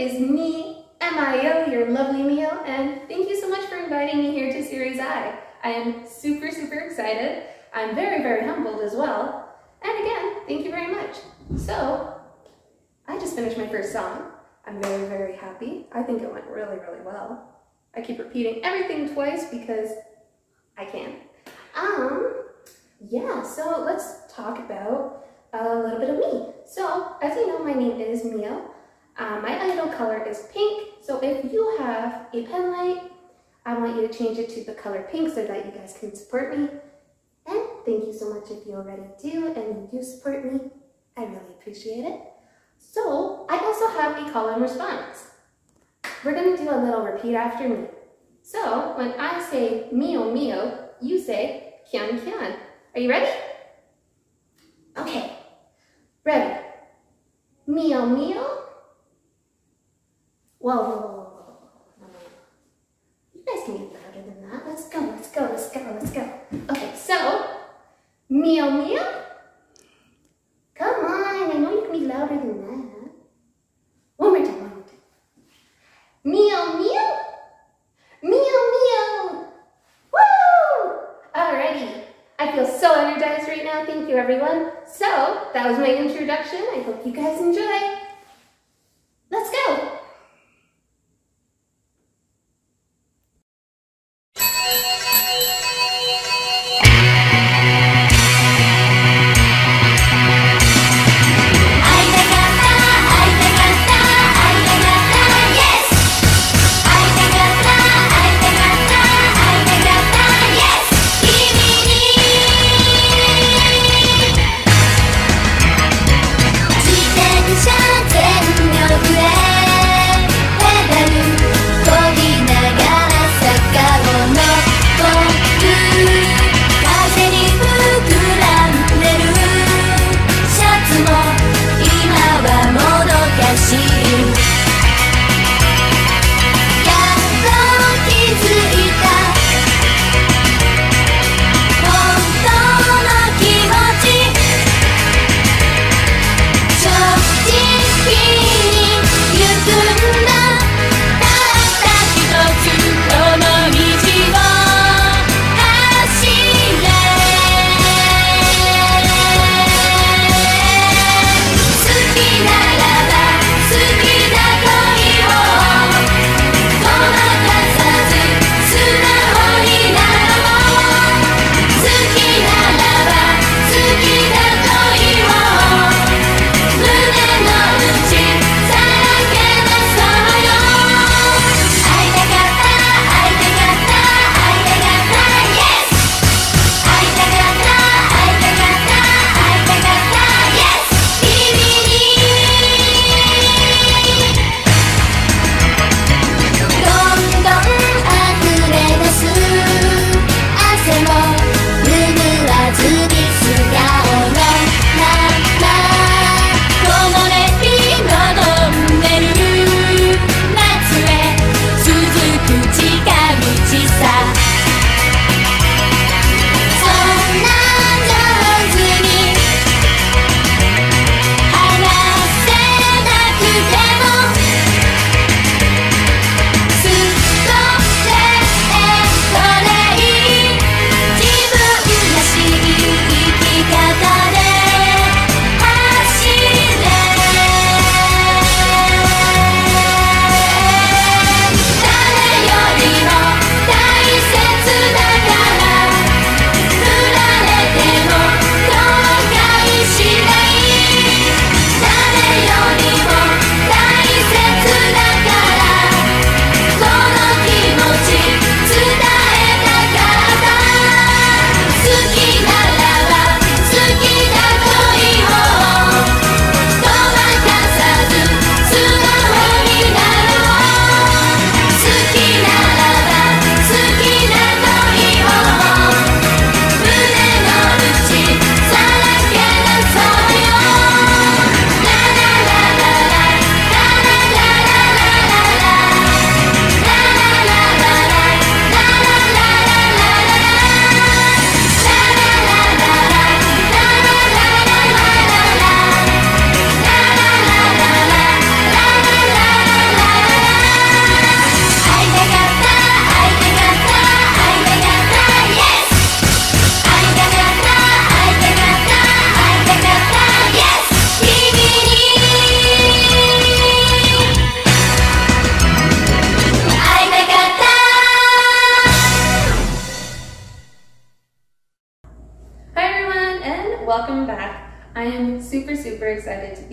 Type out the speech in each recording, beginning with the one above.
is me, Mio, your lovely Mio, and thank you so much for inviting me here to Series Ai. I am super, super excited. I'm very, very humbled as well. And again, thank you very much. So, I just finished my first song. I'm very, very happy. I think it went really, really well. I keep repeating everything twice because I can. Um, yeah, so let's talk about a little bit of me. So, as you know, my name is Mio. Um, my idol color is pink, so if you have a pen light, I want you to change it to the color pink so that you guys can support me. And thank you so much if you already do and you do support me. I really appreciate it. So, I also have a call and response. We're gonna do a little repeat after me. So, when I say mio mio, you say kian kian. Are you ready? Okay, ready. Mio mio. Whoa, whoa, whoa, whoa. You guys can get louder than that. Let's go, let's go, let's go, let's go. Okay, so, mio mio. Come on, I know you can be louder than that. One more time, one more time. Mio mio. Mio mio. Woo! Alrighty. I feel so energized right now. Thank you, everyone. So, that was my introduction. I hope you guys enjoy.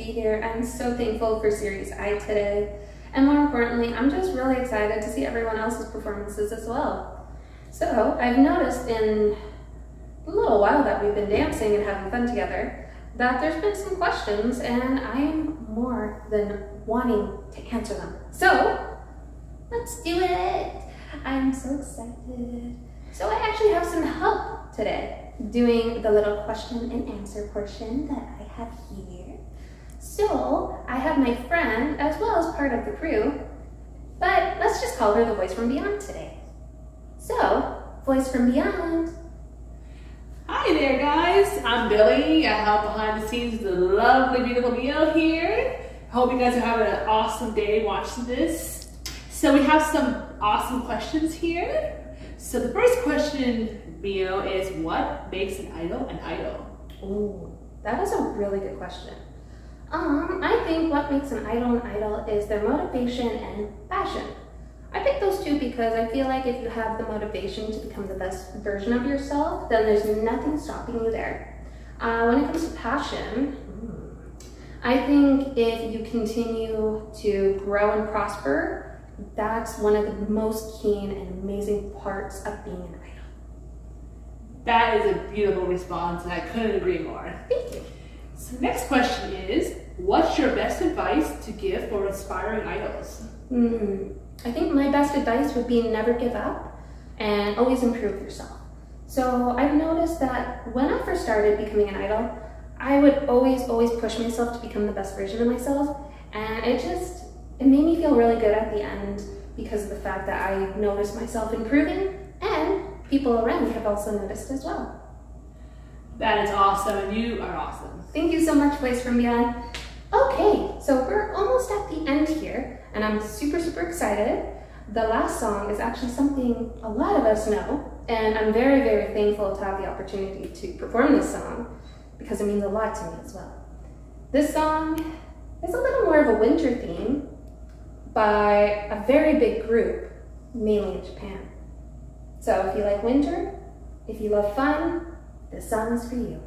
Here. I'm so thankful for Series Ai today. And more importantly, I'm just really excited to see everyone else's performances as well. So I've noticed in a little while that we've been dancing and having fun together that there's been some questions and I'm more than wanting to answer them. So let's do it. I'm so excited. So I actually have some help today doing the little question and answer portion that I have here. So I have my friend as well as part of the crew, but let's just call her the voice from beyond today. So, voice from beyond. Hi there guys, I'm Billie. I help behind the scenes the lovely, beautiful Mio here. Hope you guys are having an awesome day watching this. So we have some awesome questions here. So the first question, Mio, is what makes an idol an idol? Ooh, that is a really good question. Um, I think what makes an idol an idol is their motivation and passion. I picked those two because I feel like if you have the motivation to become the best version of yourself, then there's nothing stopping you there. Uh, when it comes to passion, I think if you continue to grow and prosper, that's one of the most keen and amazing parts of being an idol. That is a beautiful response, and I couldn't agree more. Thank you. So next question is, what's your best advice to give for aspiring idols? Mm, I think my best advice would be never give up and always improve yourself. So I've noticed that when I first started becoming an idol, I would always, always push myself to become the best version of myself. And it just, it made me feel really good at the end because of the fact that I noticed myself improving and people around me have also noticed as well. That is awesome, and you are awesome. Thank you so much, Voice from Beyond. Okay, so we're almost at the end here, and I'm super, super excited. The last song is actually something a lot of us know, and I'm very, very thankful to have the opportunity to perform this song because it means a lot to me as well. This song is a little more of a winter theme by a very big group, mainly in Japan. So if you like winter, if you love fun, The sun is field.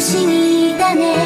She だね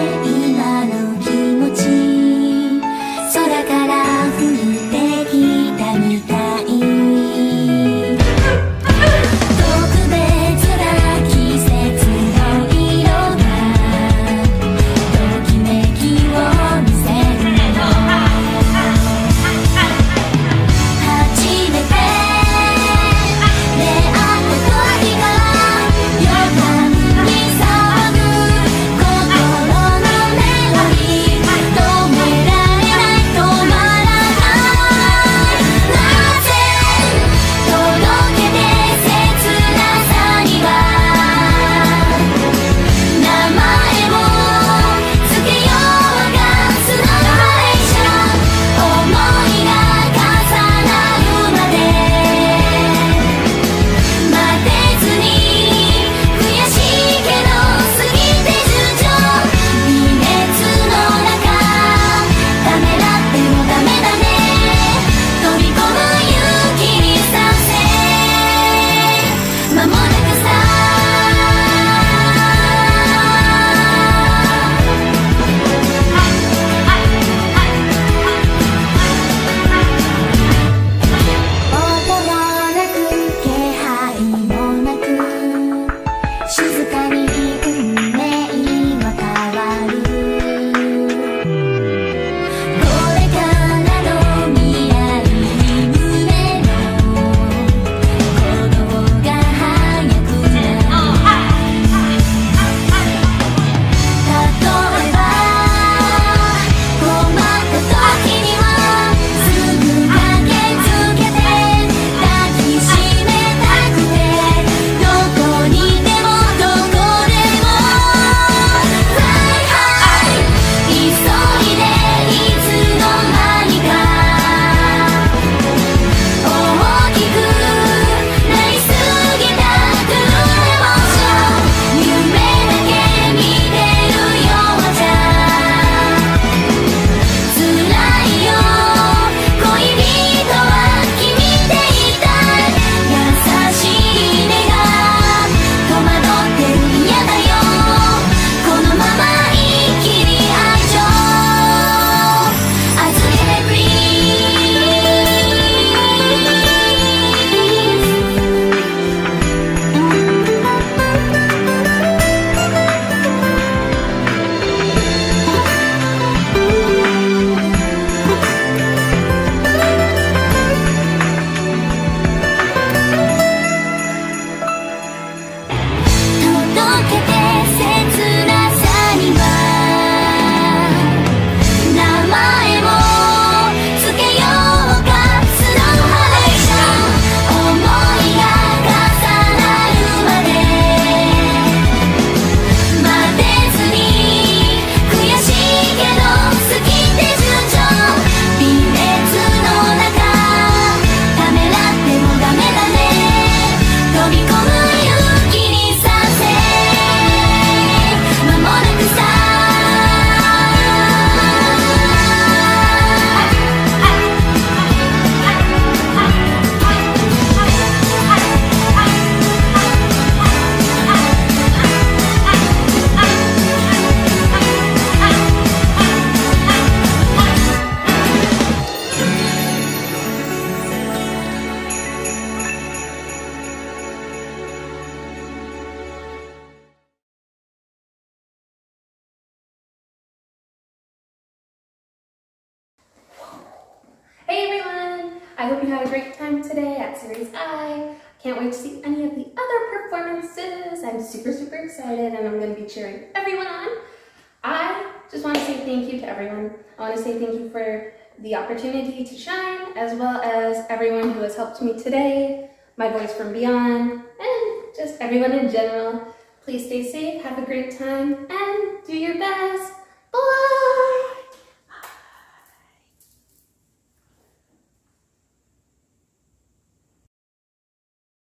I'm super, super excited and I'm going to be cheering everyone on. I just want to say thank you to everyone. I want to say thank you for the opportunity to shine as well as everyone who has helped me today, my voice from beyond, and just everyone in general. Please stay safe, have a great time, and do your best.